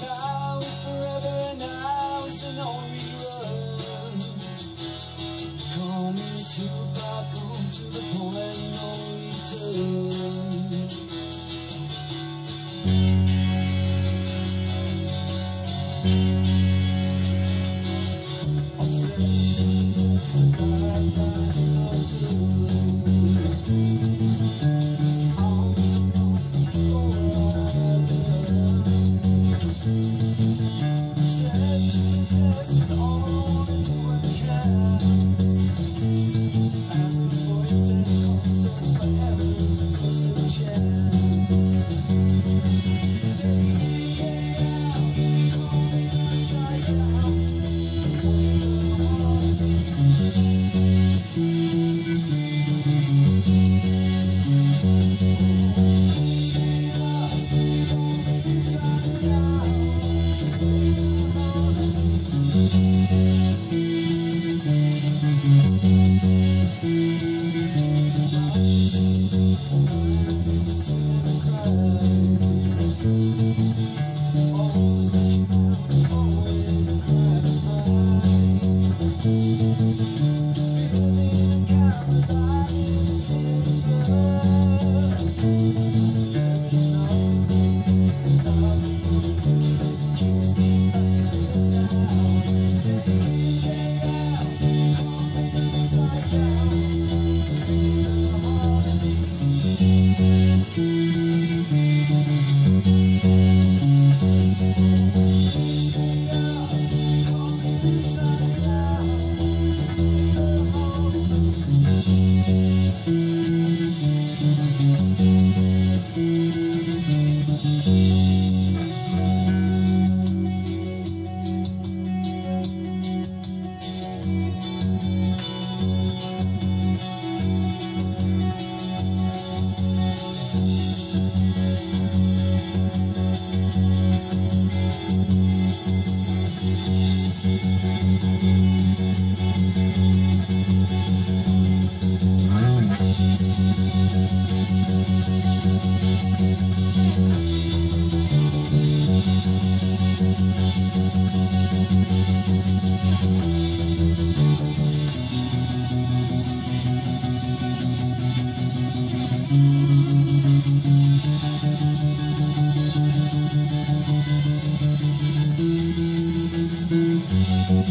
Now is forever, now is an only run. Call me to to the point no return.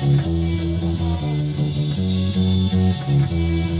Thank you.